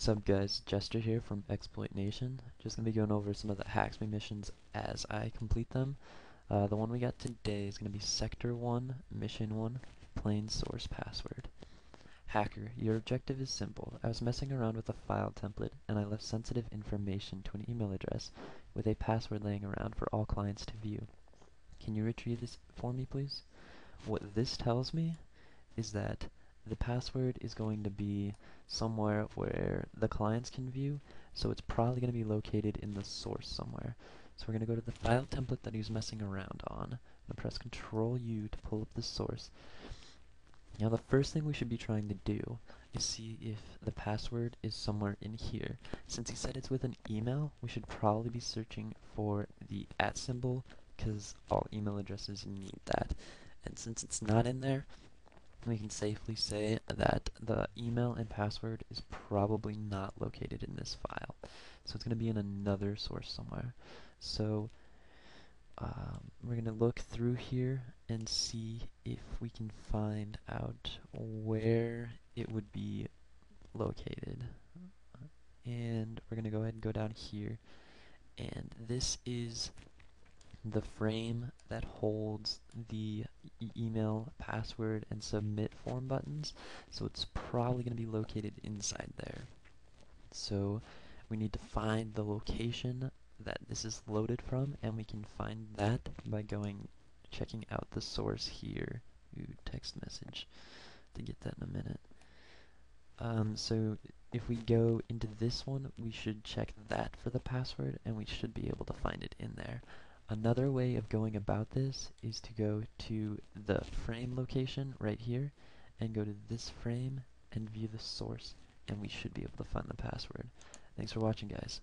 What's up guys, Jester here from Exploit Nation. Just going to be going over some of the HaxMe missions as I complete them. Uh, the one we got today is going to be Sector 1, Mission 1, Plain Source Password. Hacker, your objective is simple. I was messing around with a file template and I left sensitive information to an email address with a password laying around for all clients to view. Can you retrieve this for me please? What this tells me is that the password is going to be somewhere where the clients can view, so it's probably going to be located in the source somewhere. So we're going to go to the file template that he was messing around on, and press Control U to pull up the source. Now the first thing we should be trying to do is see if the password is somewhere in here. Since he said it's with an email, we should probably be searching for the at symbol, because all email addresses need that. And since it's not in there, we can safely say that the email and password is probably not located in this file. So it's going to be in another source somewhere. So um, we're going to look through here and see if we can find out where it would be located. And we're going to go ahead and go down here. And this is the frame that holds the e email, password, and submit form buttons. So it's probably going to be located inside there. So we need to find the location that this is loaded from, and we can find that by going, checking out the source here. Ooh, text message. To get that in a minute. Um, so if we go into this one, we should check that for the password, and we should be able to find it in there. Another way of going about this is to go to the frame location right here and go to this frame and view the source and we should be able to find the password. Thanks for watching guys.